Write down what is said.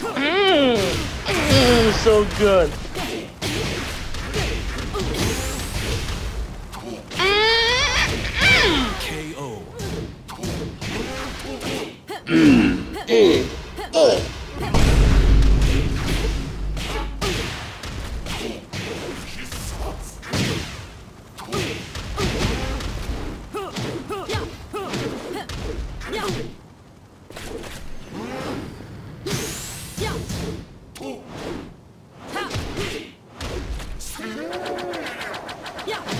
Mmm! Mmm, so good. KO. Mmm, mmm. Yeah.